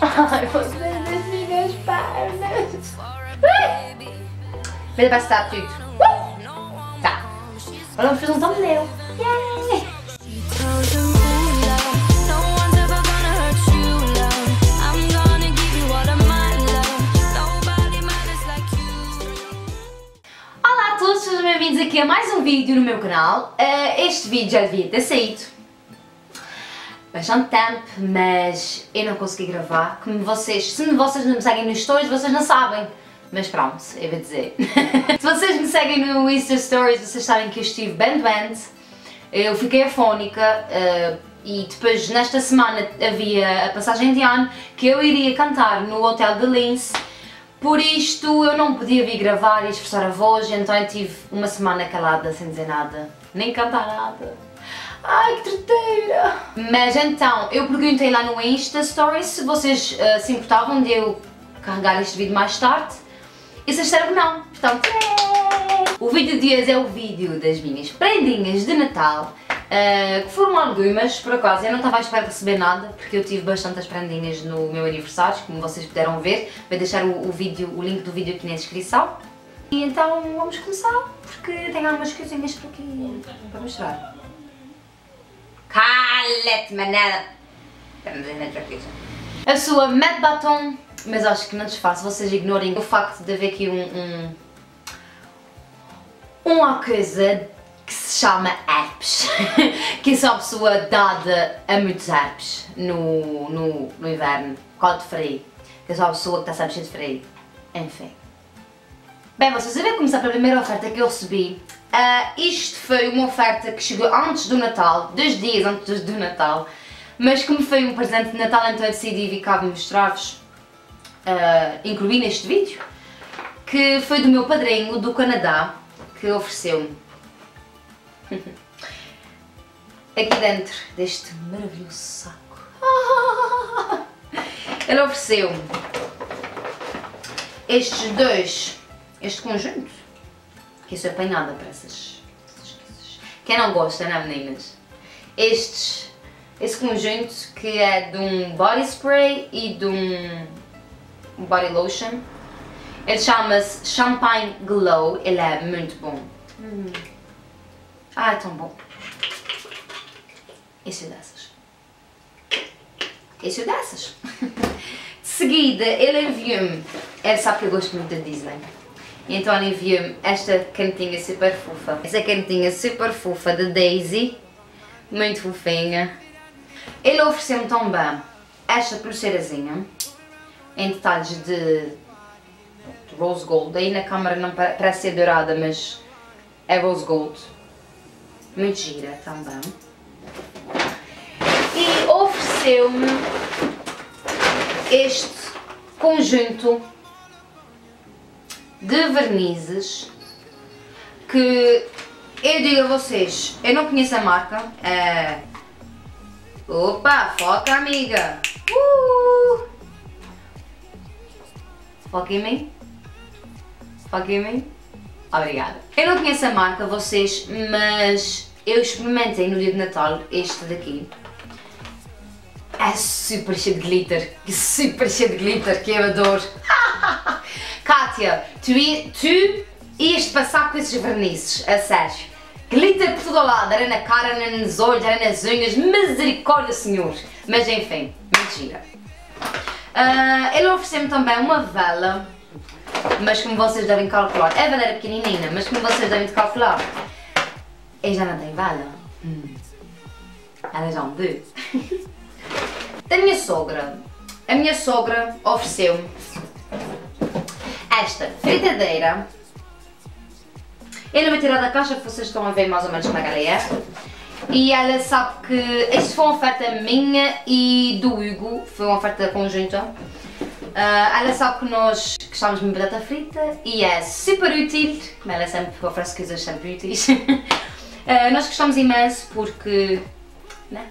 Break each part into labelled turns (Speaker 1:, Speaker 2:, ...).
Speaker 1: Ai, vocês das minhas pernas. Vai estar tudo. Tá. Agora vamos fazer um thumbnail. Yay! Olá a todos, sejam bem-vindos aqui a mais um vídeo no meu canal. Eh, Este vídeo já devia ter saído bastante tempo, mas eu não consegui gravar. Como vocês, se vocês não me seguem nos stories, vocês não sabem. Mas pronto, eu vou dizer. se vocês me seguem no Insta Stories, vocês sabem que eu estive bem doente. Eu fiquei afónica eh, e depois nesta semana havia a passagem de ano que eu iria cantar no Hotel de Linz. Por isto eu não podia vir gravar e esforçar a voz, então eu tive uma semana calada sem dizer nada, nem cantar nada. Ai que treteira! Mas então, eu perguntei lá no Insta Stories se vocês eh, se importavam de eu carregar este vídeo mais tarde e vocês disseram que não, portanto! O vídeo de hoje é o vídeo das minhas prendinhas de Natal, eh, que foram algumas, por acaso, eu não estava à espera de receber nada, porque eu tive bastantes prendinhas no meu aniversário, como vocês puderam ver, vou deixar o, o vídeo, o link do vídeo aqui na descrição. E então vamos começar, porque tenho algumas coisinhas por aqui para mostrar. Cala-te, manada! Outra coisa. A sua Matte Batom, mas acho que não desfaço, vocês ignorem o facto de haver aqui um, um uma coisa que se chama herpes, que eu sou uma pessoa dada a muitos herpes no, no, no inverno, qual de frio, que eu sou uma pessoa que está sempre cheia de frio, enfim. Bem, vocês irem começar pela primeira oferta que eu recebi. Ah, isto foi uma oferta que chegou antes do Natal, dois dias antes do Natal, mas como foi um presente de Natal, então eu decidi vir cá mostrar-vos, incluir neste vídeo, que foi do meu padrinho do Canadá, que ofereceu-me aqui dentro deste maravilhoso saco. Ele ofereceu-me estes dois, este conjunto, que eu sou apanhada para essas, essas coisas. Quem não gosta, não é meninas? Estes, esse conjunto que é de um body spray e de um body lotion. Ele chama-se Champagne Glow, ele é muito bom. Hum. Ah, é tão bom. Esse é dessas. Esse é dessas. De seguida, ele enviou-me, ele sabe que eu gosto muito da Disney, então ele enviou-me esta cantinha super fofa. Essa cantinha super fofa da Daisy, muito fofinha. Ele ofereceu-me também esta pulseirazinha, em detalhes de rose gold. Aí na câmera não pa- parece ser dourada, mas é rose gold. Muito gira também. E ofereceu-me este conjunto de vernizes que eu digo a vocês, eu não conheço a marca. É... Opa, foca amiga! Uh! Foca em mim? Foca em mim? Obrigada. Eu não conheço a marca, vocês, mas eu experimentei no dia de Natal este daqui. É super cheio de glitter, super cheio de glitter, que eu adoro. Kátia, tu, tu ias passar com esses vernizes, a sério. Glitter por todo o lado, era na cara, era nos olhos, era nas unhas, misericórdia senhor. Mas enfim, mentira. Ah, ele ofereceu-me também uma vela, mas como vocês devem calcular, a vela era pequenininha, mas como vocês devem calcular, eu já não tenho vela. Hum. Ela já me deu. da minha sogra. A minha sogra ofereceu-me esta fritadeira. Eu não vou tirar da caixa, vocês estão a ver mais ou menos como é que ela é. E ela sabe que isto foi uma oferta minha e do Hugo, foi uma oferta conjunta. Ah, ela sabe que nós gostamos muito de batata frita e é super útil, como ela sempre oferece coisas sempre úteis. Ah, nós gostamos imenso porque, né?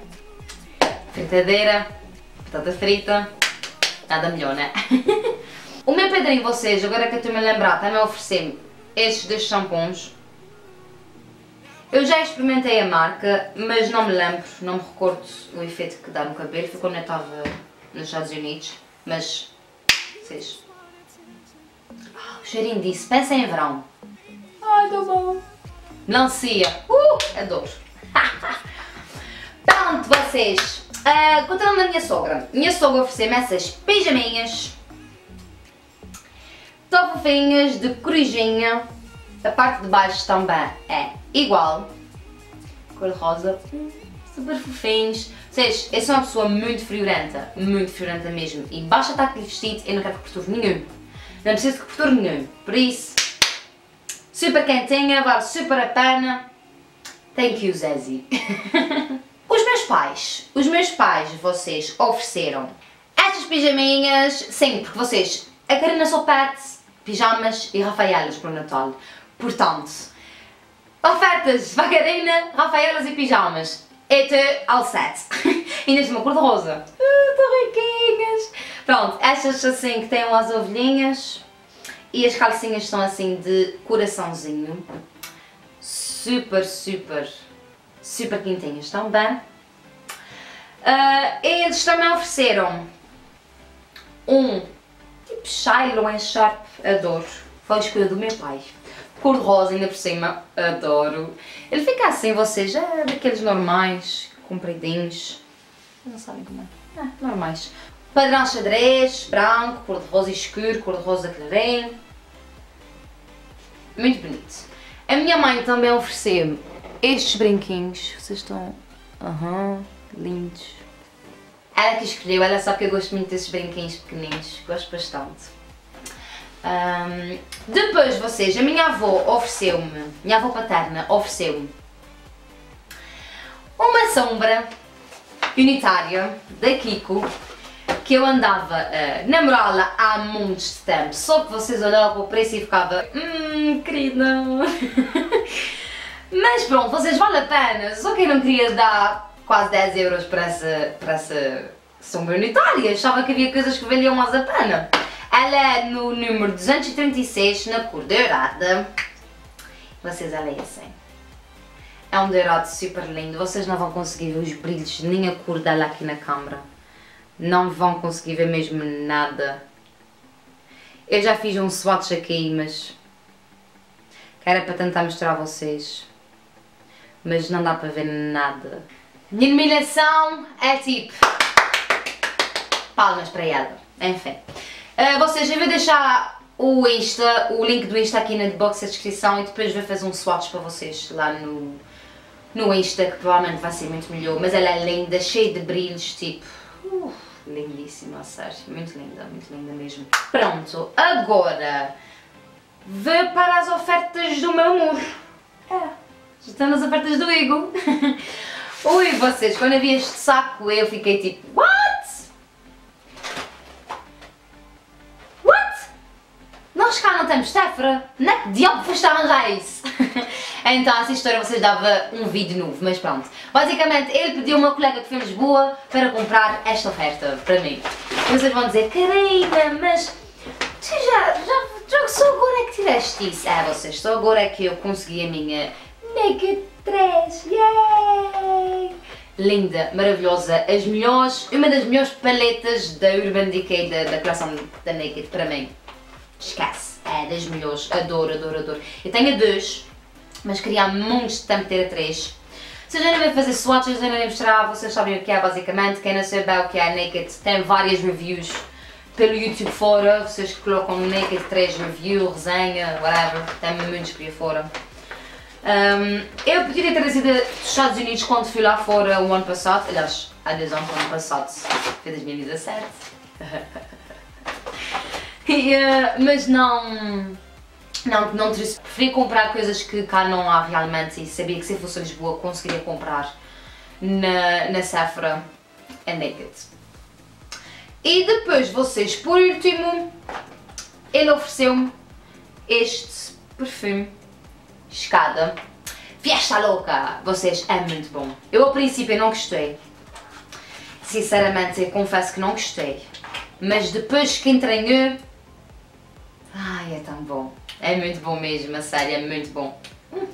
Speaker 1: Fritadeira, batata frita, nada melhor, né? o meu padrinho, vocês, agora que eu estou-me a lembrar, também ofereceu-me estes dois shampoos. Eu já experimentei a marca, mas não me lembro, não me recordo o efeito que dá no cabelo, foi quando eu estava nos Estados Unidos. mas vocês. Ah, o cheirinho disso, pensem em verão. Ai, tá bom. Melancia, uh, adoro. Pronto, vocês. Uh, continuando a minha sogra. Minha sogra ofereceu-me essas pijaminhas. Tão fofinhas, de corujinha. A parte de baixo também é igual. Cor rosa. Hum, super fofinhos. Vocês, eu sou uma pessoa muito friorenta. Muito friorenta mesmo. E basta estar aqui vestido, eu não quero cobertor nenhum. Não preciso de cobertor nenhum. Por isso, super quentinha, vale super a pena. Thank you, Zezzy. os meus pais, os meus pais, vocês ofereceram estas pijaminhas, sim, porque vocês, a Karina só pijamas e rafaelas para o Natal. Portanto, ofertas para a Karina, rafaelas e pijamas. Et all set. e neste uma cor de rosa. Ah, tão riquinhas. Pronto, estas assim que têm as ovelhinhas e as calcinhas são assim de coraçãozinho. Super, super, super quentinhas também. Uh, eles também ofereceram um tipo Shiloh em Sharp, adoro. Foi escolha do meu pai. Cor de rosa ainda por cima, adoro. Ele fica assim, vocês, é daqueles normais, compridinhos. Não sabem como é. É, normais. Padrão xadrez, branco, cor de rosa escuro, cor de rosa clarinho. Muito bonito. A minha mãe também ofereceu-me estes brinquinhos. Vocês estão... Aham, lindos. Ela que escolheu, ela sabe que eu gosto muito desses brinquinhos pequeninos. Gosto bastante. Ahm, depois vocês, a minha avó ofereceu-me, minha avó paterna ofereceu-me uma sombra unitária da Kiko que eu andava a namorá-la há muitos de tempo, só que vocês olhavam para o preço e ficava hum, querida. Mas pronto, vocês vale a pena, só que eu não queria dar quase 10 euros para essa, para essa sombra unitária, achava que havia coisas que valiam mais a pena. Ela é no número 236, na cor dourada. Vocês olhem assim. É um dourado super lindo. Vocês não vão conseguir ver os brilhos, nem a cor dela aqui na câmera. Não vão conseguir ver mesmo nada. Eu já fiz um swatch aqui, mas... Que era para tentar mostrar a vocês. Mas não dá para ver nada. Minha nominação é tipo... Palmas para ela. Enfim. Uh, vocês, eu vou deixar o Insta, o link do Insta aqui na box da descrição e depois vou fazer um swatch para vocês lá no, no Insta, que provavelmente vai ser muito melhor. Mas ela é linda, cheia de brilhos, tipo... Uh, lindíssima, sério. Muito linda, muito linda mesmo. Pronto, agora vou para as ofertas do meu amor. É, estão nas ofertas do Igor. Ui, vocês, quando eu vi este saco eu fiquei tipo, what? Nós cá não temos Sephora? Não é que diabo foste arranjar isso? então essa história vocês dava um vídeo novo, mas pronto. Basicamente ele pediu uma colega que foi Lisboa para comprar esta oferta para mim. E vocês vão dizer, Karina, mas tu já, já, já só agora é que tiveste isso? É, vocês, só agora é que eu consegui a minha Naked 3, yay! Linda, maravilhosa, as melhores, uma das melhores paletas da Urban Decay, da, da coleção da Naked para mim. Esquece, é das melhores, adoro, adoro, adoro. Eu tenho a dois, mas queria há muito tempo ter a três. Vocês ainda vêm fazer swatches, ainda vêm mostrar, vocês sabem o que é basicamente. Quem não sabe o que é Naked tem várias reviews pelo YouTube fora. Vocês colocam Naked 3 review, resenha, whatever, tem muitos por aí fora. Um, eu poderia ter trazido dos Estados Unidos quando fui lá fora o ano passado, aliás, há dois anos, o ano passado, foi 2017. E, uh, mas não, não, não preferi comprar coisas que cá não há realmente e sabia que se fosse a Lisboa conseguiria comprar na, na Sephora a Naked. E depois vocês, por último, ele ofereceu-me este perfume, escada, Fiesta Louca, vocês, é muito bom. Eu ao princípio não gostei, sinceramente eu confesso que não gostei, mas depois que entranhei Ai, é tão bom. É muito bom mesmo, a sério, é muito bom. Hum.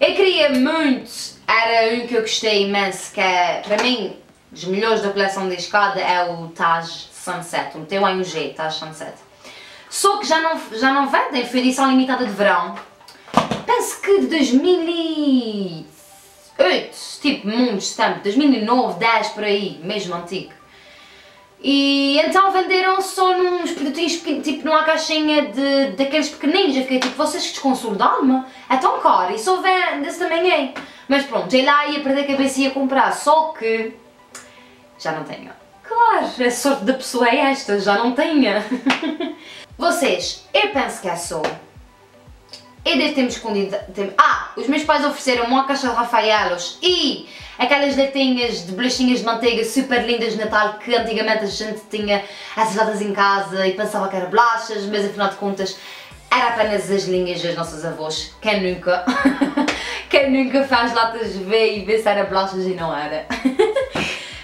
Speaker 1: Eu queria muito, era um que eu gostei imenso, que é, para mim, dos melhores da coleção da escada é o Taj Sunset, meteu aí um G, tá? Sunset. Só que já não, já não vendem, foi edição limitada de verão. Penso que de 2008, tipo, muitos tempo, 2009, 10 por aí, mesmo antigo. E então venderam só nos produtinhos pequenos, tipo numa caixinha de, daqueles pequeninos. Eu fiquei tipo, vocês desconsulam de alma? É tão caro e só vende-se também é. Mas pronto, eu lá ia perder a cabeça e ia comprar, só que já não tenho. Claro, a sorte da pessoa é esta, já não tenho. Vocês, eu penso que é só. Eu devo ter-me escondido. ter- Ah, os meus pais ofereceram uma caixa de Rafaelos e aquelas latinhas de bolachinhas de manteiga super lindas de Natal que antigamente a gente tinha essas latas em casa e pensava que eram bolachas, mas afinal de contas era apenas as linhas das nossas avós. Quem nunca? Quem nunca faz latas ver e ver se era bolachas e não era?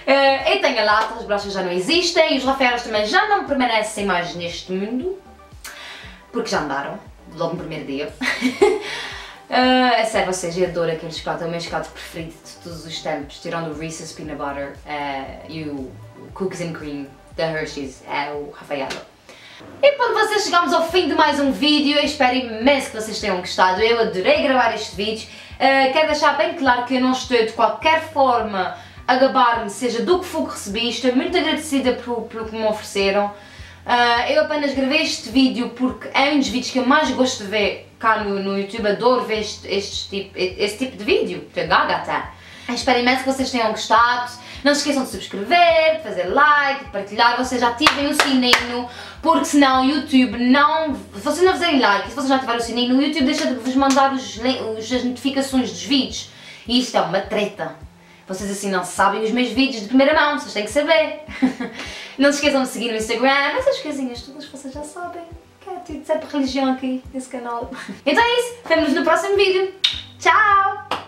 Speaker 1: Eh, eu tenho a lata, as bolachas já não existem e os Rafaelos também já não permanecem mais neste mundo porque já andaram, logo no primeiro dia. Ah, é sério, vocês, eu adoro aquele chocolate, é o meu chocolate preferido de todos os tempos, tirando o Reese's Peanut Butter ah, e o Cookies and Cream da Hershey's, é o Rafaelo. E pronto, vocês chegamos ao fim de mais um vídeo, eu espero imenso que vocês tenham gostado, eu adorei gravar este vídeo. Ah, quero deixar bem claro que eu não estou de qualquer forma a gabar-me, seja do que for que recebi, estou muito agradecida pelo que me ofereceram. Ah, eu apenas gravei este vídeo porque é um dos vídeos que eu mais gosto de ver cá no, no YouTube, adoro ver este, este tipo, esse tipo de vídeo, estou gaga até. Eu espero imenso que vocês tenham gostado, não se esqueçam de subscrever, de fazer like, de partilhar, vocês ativem o sininho, porque senão o YouTube não, se vocês não fizerem like, se vocês não ativarem o sininho, o YouTube deixa de vos mandar os, os- as notificações dos vídeos, e isto é uma treta. Vocês assim não sabem os meus vídeos de primeira mão, vocês têm que saber. não se esqueçam de seguir no Instagram, essas coisinhas todas vocês já sabem. Que é tudo sempre religião aqui nesse canal. Então é isso, vemo-nos no próximo vídeo. Tchau!